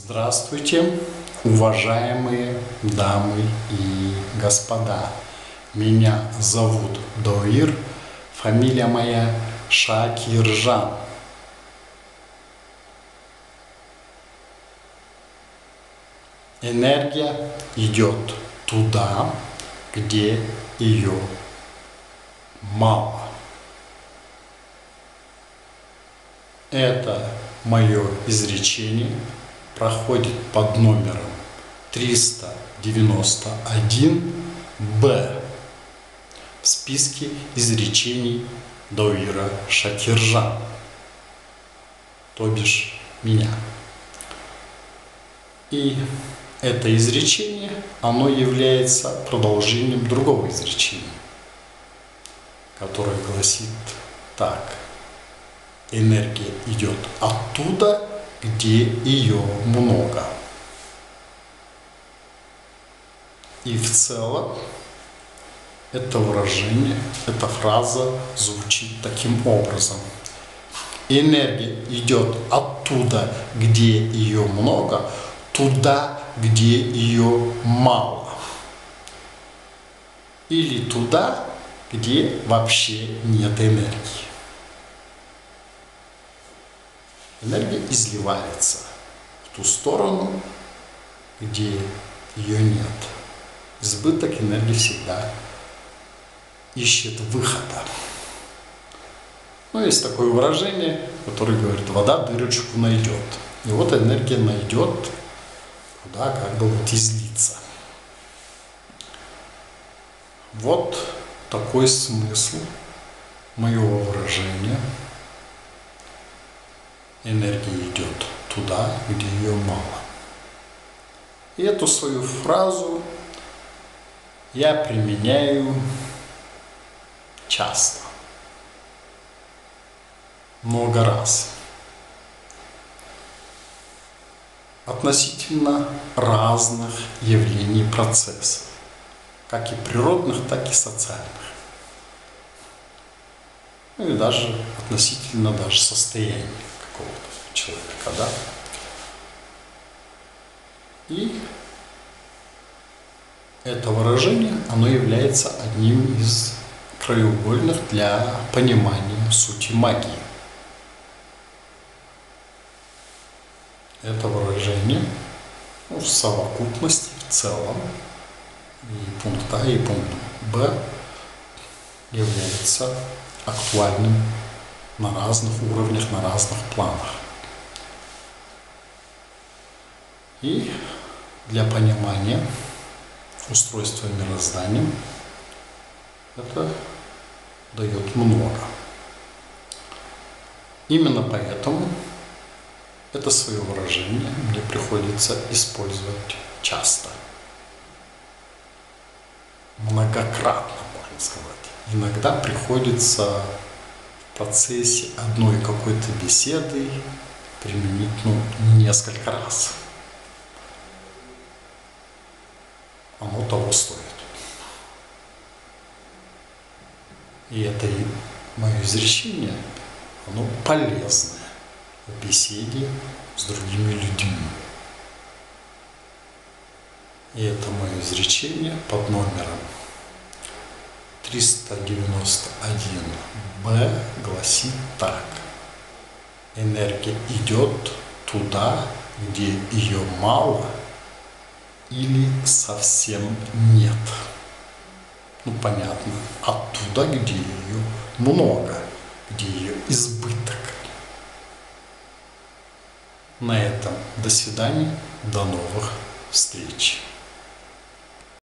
Здравствуйте, уважаемые дамы и господа. Меня зовут Доир, фамилия моя Шакиржан. Энергия идет туда, где ее мало. Это мое изречение проходит под номером 391-Б в списке изречений Дауира Шакиржан, то бишь меня. И это изречение, оно является продолжением другого изречения, которое гласит так. Энергия идет оттуда, где ее много. И в целом это выражение, эта фраза звучит таким образом. Энергия идет оттуда, где ее много, туда, где ее мало. Или туда, где вообще нет энергии. Энергия изливается в ту сторону, где ее нет. Избыток энергии всегда ищет выхода. Ну, есть такое выражение, которое говорит, вода дырочку найдет. И вот энергия найдет, куда как бы вот излиться. Вот такой смысл моего выражения. Энергия идет туда, где ее мало. И эту свою фразу я применяю часто, много раз. Относительно разных явлений процессов, как и природных, так и социальных. Ну и даже относительно даже состояния человека, да? И это выражение, оно является одним из краеугольных для понимания сути магии. Это выражение ну, в совокупности, в целом, и пункт А, и пункт Б является актуальным на разных уровнях, на разных планах. И для понимания устройства мироздания это дает много. Именно поэтому это свое выражение мне приходится использовать часто. Многократно, можно сказать. Иногда приходится в процессе одной какой-то беседы применить ну, несколько раз. Оно того стоит. И это мое изречение, оно полезное в беседе с другими людьми. И это мое изречение под номером 391б гласит так. Энергия идет туда, где ее мало или совсем нет ну понятно, оттуда, где ее много, где ее избыток. На этом до свидания, до новых встреч.